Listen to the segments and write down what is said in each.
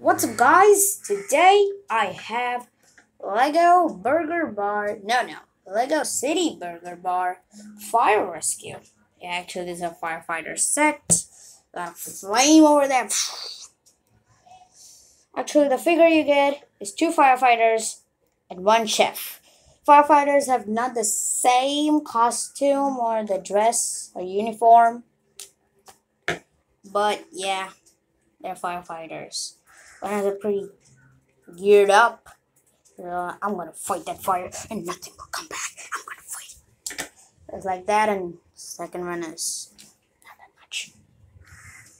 What's up guys? Today I have Lego Burger Bar, no no, Lego City Burger Bar Fire Rescue. Yeah, actually this is a firefighter set. Got a flame over there. Actually the figure you get is two firefighters and one chef. Firefighters have not the same costume or the dress or uniform. But yeah, they're firefighters. One has a pretty geared up. Uh, I'm gonna fight that fire and nothing will come back. I'm gonna fight. It's like that, and second one is not that much.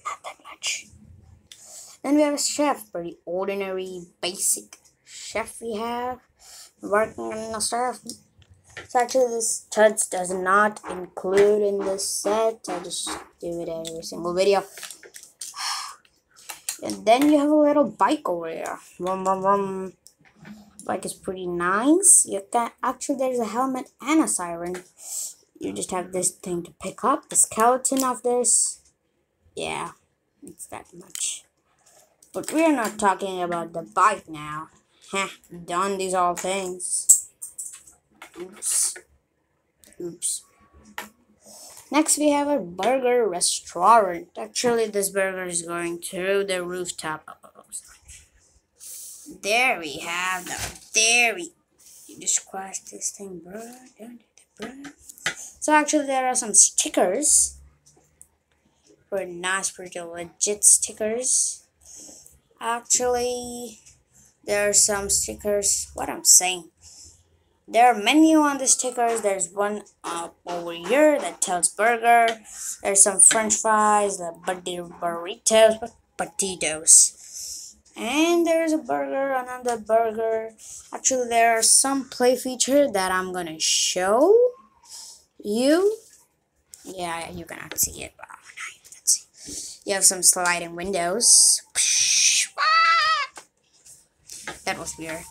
Not that much. Then we have a chef, pretty ordinary, basic chef we have working on the stuff. So actually this touch does not include in this set. I just do it every single video. And then you have a little bike over there. Vroom, vroom, vroom. Bike is pretty nice. You can actually there's a helmet and a siren. You just have this thing to pick up. The skeleton of this. Yeah, it's that much. But we're not talking about the bike now. Heh, done these all things. Oops. Oops. Next, we have a burger restaurant. Actually, this burger is going through the rooftop. There we have the there we. You just crush this thing, bro. So actually, there are some stickers. For nice, pretty legit stickers. Actually, there are some stickers. What I'm saying. There are menu on the stickers. There's one up over here that tells burger. There's some french fries, the burritos, potatoes. And there's a burger, another burger. Actually, there are some play feature that I'm gonna show you. Yeah, you cannot see it, but see. You have some sliding windows. That was weird.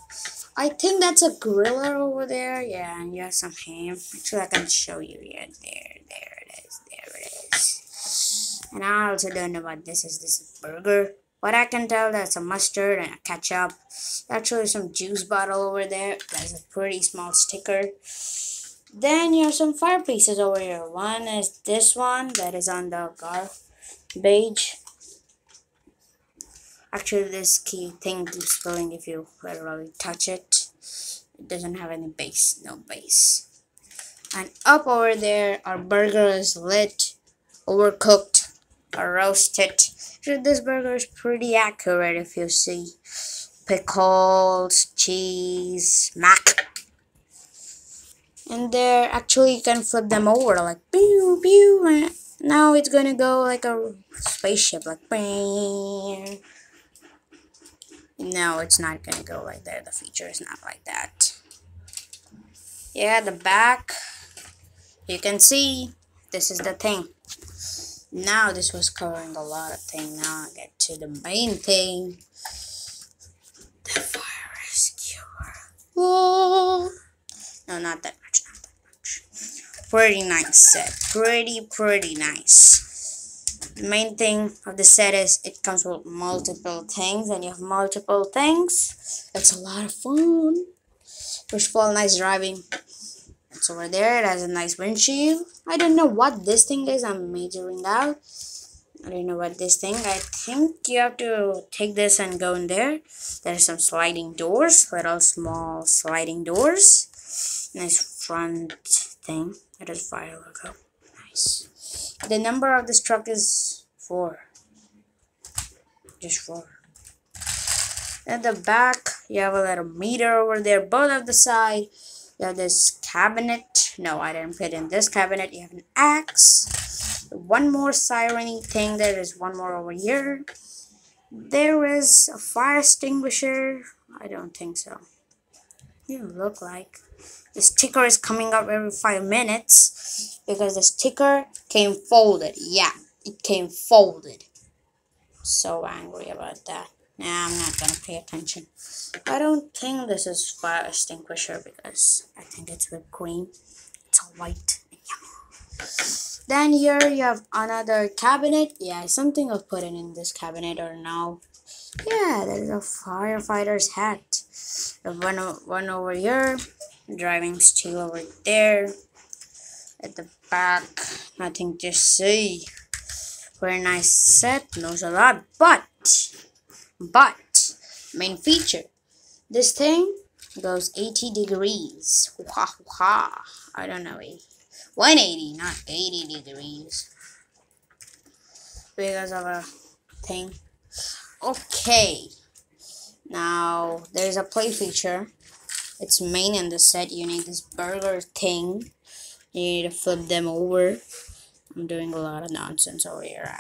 I think that's a griller over there. Yeah, and you have some ham. Actually, I can show you. Yeah, there, there it is. There it is. And I also don't know what this is. This is burger. But I can tell that's a mustard and a ketchup. Actually, some juice bottle over there. That's a pretty small sticker. Then you have some fire pieces over here. One is this one that is on the garbage. Actually, this key thing keeps spilling if you literally touch it. It doesn't have any base, no base. And up over there, our burger is lit, overcooked, or roasted. Actually, this burger is pretty accurate if you see. Pickles, cheese, mac. And there, actually, you can flip them over like pew pew. Now it's gonna go like a spaceship, like. Bing. No, it's not gonna go like that. The feature is not like that. Yeah, the back, you can see, this is the thing. Now this was covering a lot of thing. Now I get to the main thing. The fire rescuer. Whoa. No, not that much, not that much. Pretty nice set. Pretty, pretty nice the main thing of the set is it comes with multiple things and you have multiple things. It's a lot of fun. First of all nice driving. It's over there it has a nice windshield. I don't know what this thing is i'm measuring out. I don't know what this thing i think you have to take this and go in there. There's some sliding doors little small sliding doors. Nice front thing. It is fire logo the number of this truck is four. Just four. At the back, you have a little meter over there. Both of the side, you have this cabinet. No, I didn't fit in this cabinet. You have an axe. One more siren thing. There is one more over here. There is a fire extinguisher. I don't think so. You look like. The sticker is coming up every five minutes because the sticker came folded. Yeah, it came folded. So angry about that. Nah, I'm not gonna pay attention. I don't think this is fire extinguisher because I think it's whipped cream. It's white Then here you have another cabinet. Yeah, something I've put in, in this cabinet or no. Yeah, there's a firefighter's hat. One, one over here, driving steel over there. At the back, nothing to see. Very nice set, knows a lot, but, but, main feature, this thing goes 80 degrees. Wah, wah. I don't know, 180, not 80 degrees. Because of a thing. Okay. Now, there's a play feature. It's main in the set. You need this burger thing. You need to flip them over. I'm doing a lot of nonsense over here.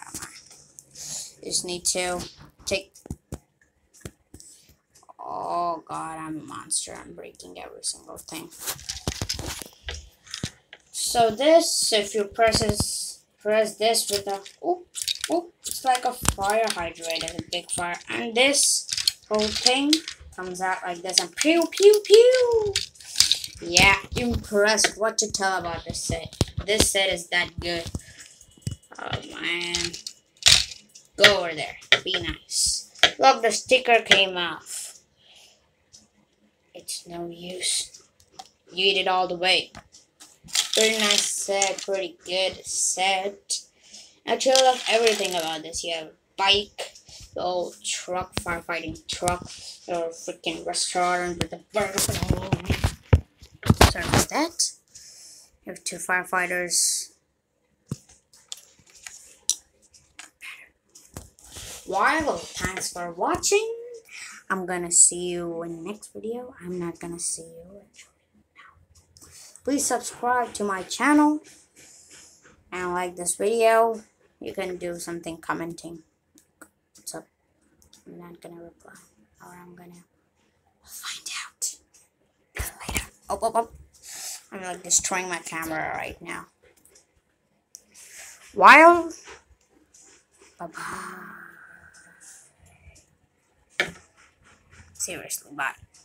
Just need to take... Oh god, I'm a monster. I'm breaking every single thing. So this, if you press this, press this with a... Oh, oh, it's like a fire hydrant and a big fire. And this whole thing comes out like this and pew, pew, pew. Yeah, impressed. What to tell about this set? This set is that good. Oh man. Go over there. Be nice. Look, the sticker came off. It's no use. You eat it all the way. Pretty nice set. Pretty good set. Actually, I love everything about this. You have bike, the old truck, firefighting truck, or freaking restaurant with a burger. Sorry about that. You have two firefighters. Well, thanks for watching. I'm gonna see you in the next video. I'm not gonna see you now. Please subscribe to my channel and like this video. You can do something commenting. Up? I'm not gonna reply. Or I'm gonna find out later. Oh, oh, oh. I'm like destroying my camera right now. While. Bye bye. Seriously, bye.